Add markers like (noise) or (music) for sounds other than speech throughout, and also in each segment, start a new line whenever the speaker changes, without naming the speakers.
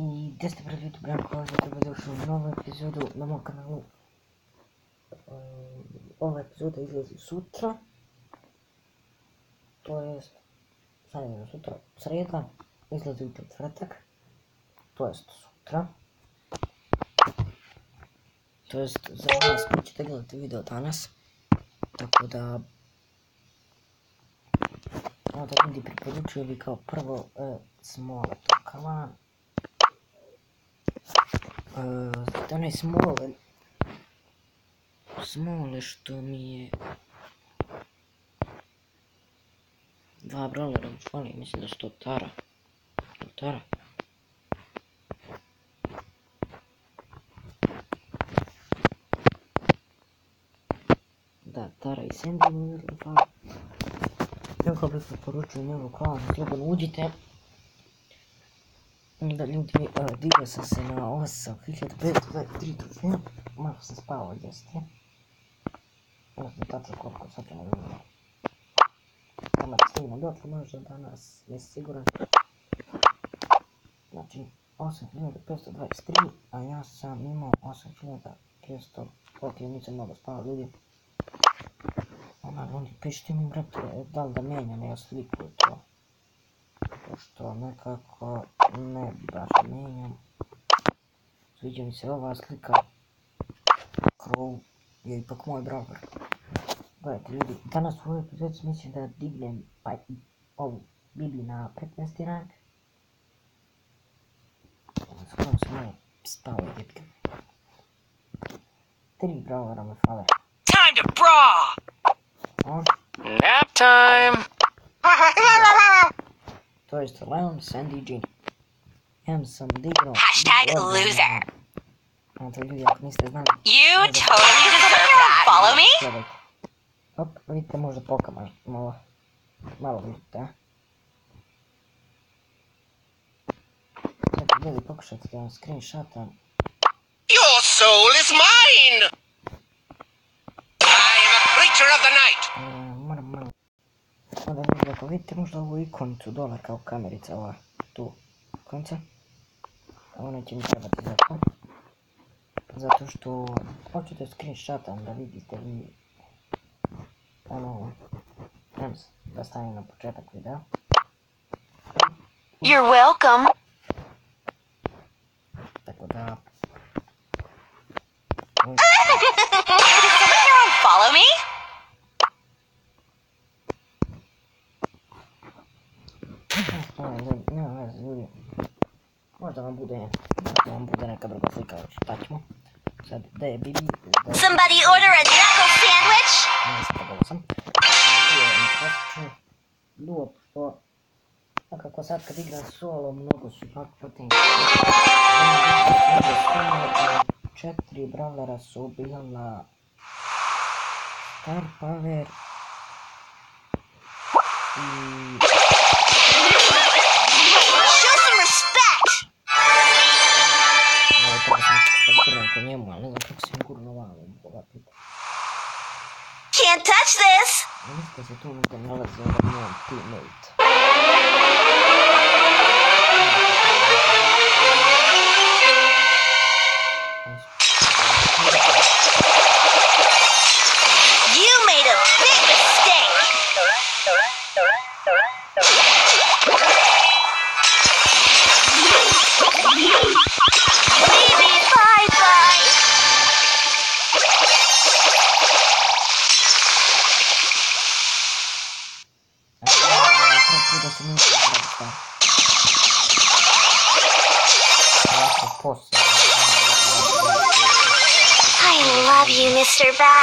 I gdje ste pred YouTube Branko, ovdje tebe došli u novu epizodu na mom kanalu. Um, ova epizoda izlazi sutra. To je sutra, sreda, izlazi u četvrtak. To jest sutra. To jest za vas koji ćete gledati video danas. Tako da onda ljudi preporučuju bi kao prvo e, smole kalan. Da ne smole, smole što mi je dva brolera fali, mislim da su to Tara. To Tara. Da, Tara i Sandy mi vjerujem fali. Jako bih preporučio njegov klan, slobodno uđite. Da ljudi, uh, digao sam se na 8523 trofeja, malo sam spao od jeste. Ne znam tačno koliko sad ne vidim. Tamo da stignem dotle možda danas, jesi siguran. Znači, 8523, a ja sam imao 8200, ok, nisam mnogo spao ljudi. Ona, oni pišite mi, brate, da li da mijenjam ja sliku to. Pošto nekako ne baš mijenjam. Sviđa mi se ova slika. Crow je ipak moj brother. Gledajte ljudi, danas u ovoj epizodi mislim da dignem pa i ovu Bibi na 15. rank. Skoro sam malo spao i bitke. Tri brawlera me fale.
Time to brawl!
On,
Nap time!
To jest Leon, Sandy, Ginny. Ja sam dignuo...
Hashtag
dignuo odmah
loser.
na- Na to ljudi, ako niste znali,
You totally deserve (laughs) that. Follow me?
gledajte. Op, vidite možda pokama, malo, malo vidite, a? Sad ljudi pokušajte da vam screenshotam.
Your soul is mine! I am a creature of the night!
E, moram malo... Onda ljudi, ako vidite možda ovu ikonicu dole kao kamerica, ova, tu, ikonica. Ona će mi trebati za to. Zato što hoću da screenshotam da vidite vi ono, se, da stavim na početak videa.
You're welcome.
Tako da...
Follow me?
Nema ljudi, nema veze ljudi. Možda vam bude, možda vam bude neka druga slika, šta ćemo. Sad, da je Bibi, da.
Somebody order a knuckle sandwich?
Ne sam. Je klasični duo, što... Nekako sad kad igram solo, mnogo su jako protivni. Četiri brawlera su bila Star Power i kako sam gurno vamo, boga pita.
Can't touch this!
Ja survive.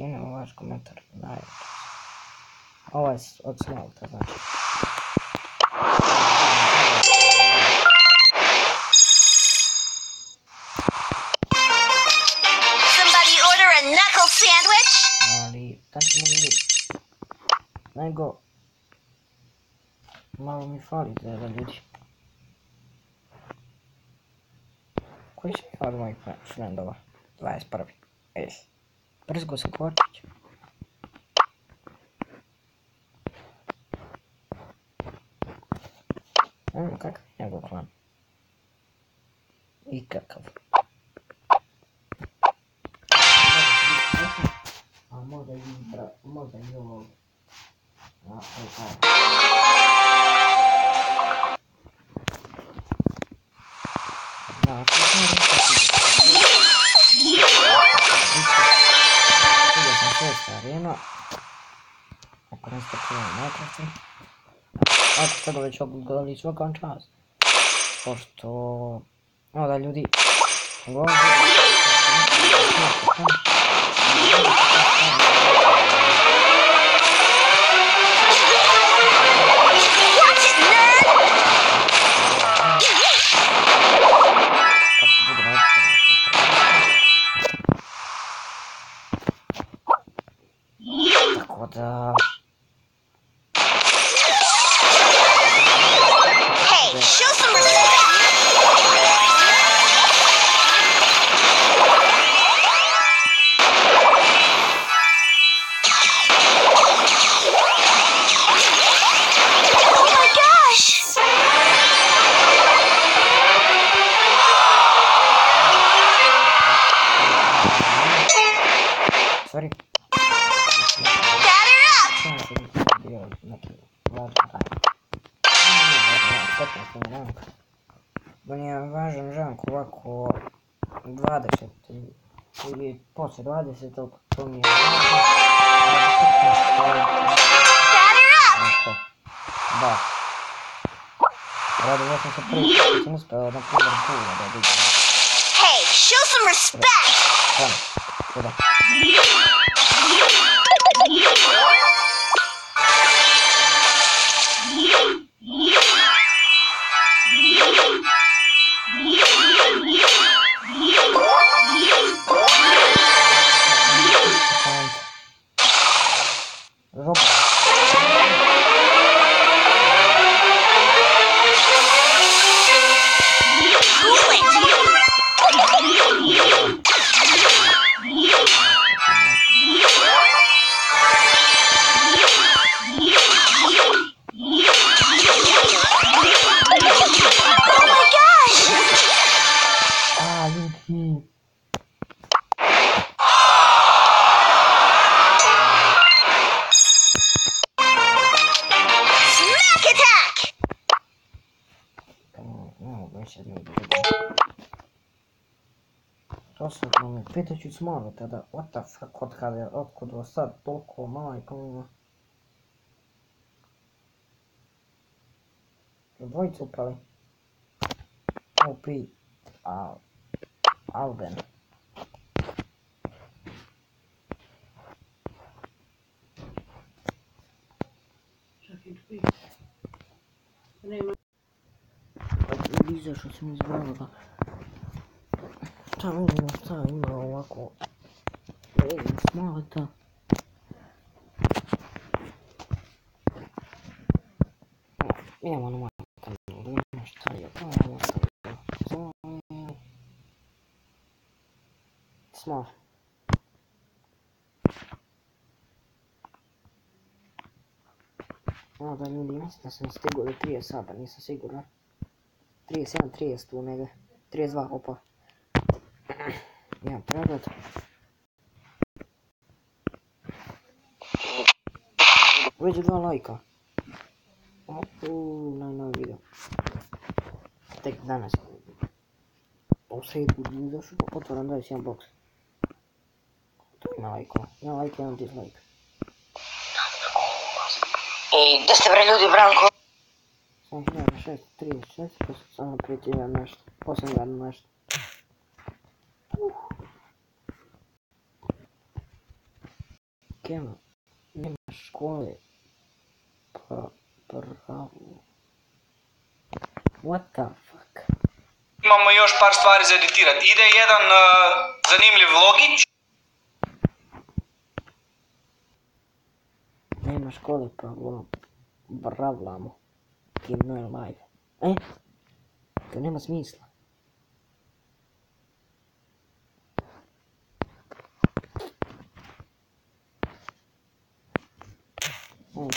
Ocjenjujem vaš komentar. Daj. Ovaj s- od smelta, znači.
Somebody order a knuckle sandwich?
Ali. Nego, malo mi fali da da ljudi. Koji su od mojih frendova? 21. Ej, brzgo skočić. Mm, kakav je njegov klan? I kakav. A možda i bra, možda šesta arena. Ako ne ste čuli Minecraftu. Ako ste ga već ogledali svakom čas. Pošto... Da. Radilo sam se prvi put kad sam uspeo na primjer pula da vidim.
Hey, show some respect!
Tamo, Rob pitaću smalo tada, what the fuck, od kada je, otkud do sad toliko, majko mila. Dvojicu upali. OP, a, Alben. Vidio što sam izbavila. Šta vidimo šta ima ovako. Smoleta. Idemo na moj kanal, vidimo šta je. Ovo zove... Small. Evo da ljudi, mislim da sam stigao do 30 sata, nisam siguran. 37, 30 tu negdje. 32, opa. Ja, prawda to. Będzie dwa lajka. O, u, na nogi go. Tak dla nas. O, sobie dużo szybko otworzę, box. Na lajko. Ja lajkę, ja dislike.
I gdzie ste ljudi, Branko?
Sam 6, 3, 6, 8, 5, 11, 8, 12. Nema škole. Pa, bravo. What the fuck?
Imamo još par stvari za editirati. Ide jedan uh, zanimljiv vlogić.
Nema škole, pa ono, bravlamo. Kim je live. E? To nema smisla.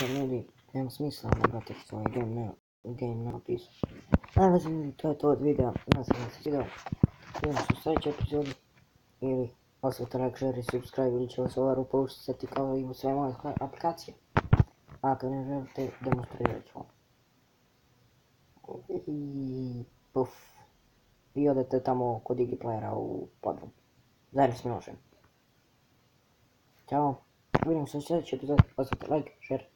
Onda ljudi, nema smisla nabrati svoj game ne, game ne. Ajde, ljudi, to je to od videa. Nadam se da se. Vidimo se u sljedećoj epizodi. Ili ostavite like, share i subscribe ili će vas ova rupa ušticati kao i u sve moje aplikacije. A ako ne želite, demonstrirat ću vam. I puf. I odete tamo kod Digiplayera u podrum. Zajedno s Milošem. Ćao. Vidimo se u sljedećoj epizodi. Ostavite like, share